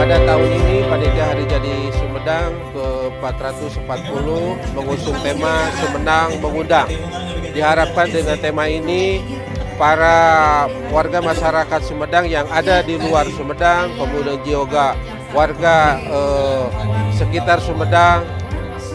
Pada tahun ini Panitia Hari Jadi Sumedang ke-440 mengusung tema Sumedang Mengundang. Diharapkan dengan tema ini para warga masyarakat Sumedang yang ada di luar Sumedang, kemudian juga warga eh, sekitar Sumedang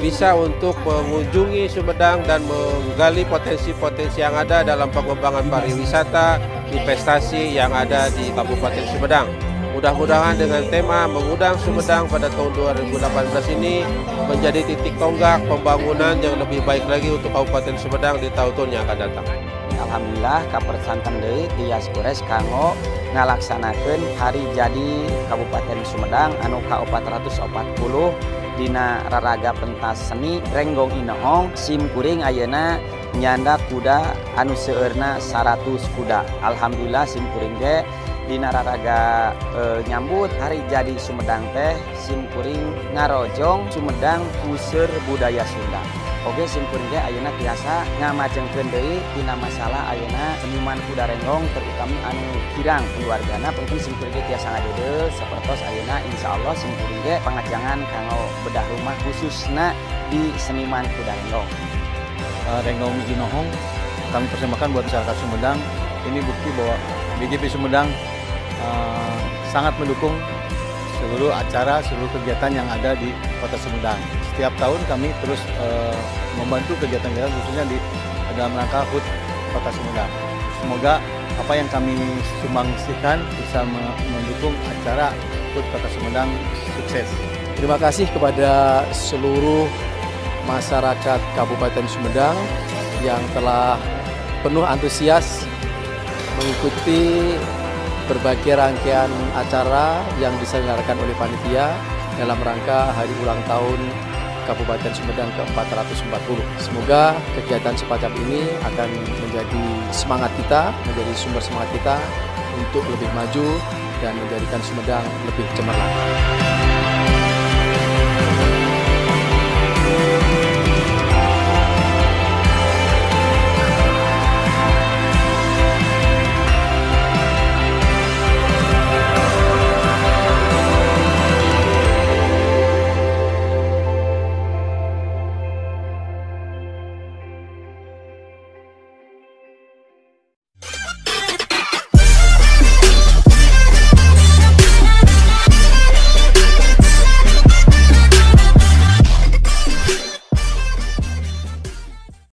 bisa untuk mengunjungi Sumedang dan menggali potensi-potensi yang ada dalam pengembangan pariwisata, investasi yang ada di Kabupaten Sumedang. Mudah-mudahan dengan tema mengundang Sumedang pada tahun 2018 ini menjadi titik tonggak pembangunan yang lebih baik lagi untuk Kabupaten Sumedang di tahun-tahun yang akan datang. Alhamdulillah kapersanten deui Tias Gores kanggo ngalaksanakeun hari jadi Kabupaten Sumedang anu ka-440 dina raraga pentas seni Renggong Inohong sim kuring ayeuna nyanda kuda anu seueurna 100 kuda. Alhamdulillah sim kuring ge dina raraga e, nyambut hari jadi Sumedang teh sim kuring ngarojong Sumedang puseur budaya Sunda. Oke simkuring ge ayeuna tiasa ngamajengkeun deui dina masalah ayeuna seniman kuda renggong terutama anu kirang keluargana penting simkuring ge tiasa ngadeudeul sapertos ayeuna insyaallah simkuring ge pangajangan kanggo bedah rumah khususna di seniman kuda renggong. Uh, renggong Inohong kami persembahkan buat masyarakat Sumedang. Ini bukti bahwa BJP Sumedang uh, sangat mendukung seluruh acara, seluruh kegiatan yang ada di Kota Sumedang. Setiap tahun kami terus uh, membantu kegiatan-kegiatan khususnya di dalam rangka HUT Kota Sumedang. Semoga apa yang kami sumbangsikan bisa mendukung acara HUT Kota Sumedang sukses. Terima kasih kepada seluruh masyarakat Kabupaten Sumedang yang telah penuh antusias mengikuti berbagai rangkaian acara yang diselenggarakan oleh panitia dalam rangka hari ulang tahun Kabupaten Sumedang ke-440. Semoga kegiatan semacam ini akan menjadi semangat kita, menjadi sumber semangat kita untuk lebih maju dan menjadikan Sumedang lebih cemerlang.